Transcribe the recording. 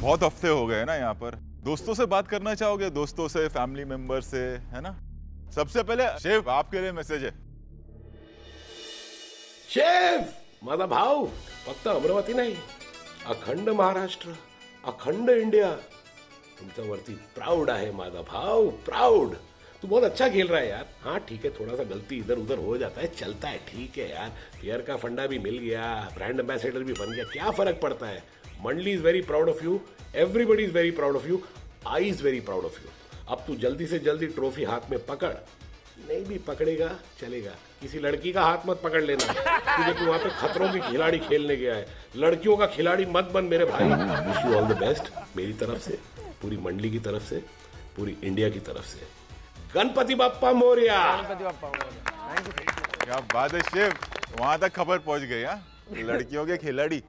बहुत हफ़्ते हो गए ना यहाँ पर। दोस्तों से बात करना चाहोगे? दोस्तों से फैमिली मेंबर से, है ना? सबसे पहले शेफ, आपके लिए मैसेज है। शेफ, माझा भाऊ, फक्त अमरावती नाही, अखंड महाराष्ट्र, अखंड इंडिया, तुमच्यावरती प्राऊड आहे माझा भाऊ प्राऊड तू बहुत अच्छा खेल रहा है यार. हाँ ठीक है, थोड़ा सा गलती इधर उधर हो जाता है, चलता है, ठीक है यार. फेयर का फंडा भी मिल गया ब्रांड एम्बेसडर भी बन गया, क्या फ़र्क पड़ता है? मंडली is very proud of you everybody is very proud of you I is very proud of you अब तू जल्दी से जल्दी ट्रॉफी हाथ में पकड़। नहीं भी पकड़ेगा चलेगा। किसी लड़की का हाथ मत पकड़ लेना। क्योंकि तू वहाँ पे खतरों की खिलाड़ी खेलने गया है। लड़कियों का खिलाड़ी मत बन मेरे भाई। Wish you all the best मेरी तरफ़ से पूरी मंडली की तरफ़ से पूरी इंडिया की तरफ़ से। गणपति बाप्पा मोरिया। क्या बात है शेफ वहाँ तक खबर पहुँच गई हाँ? लड़कियों के खिलाड़ी।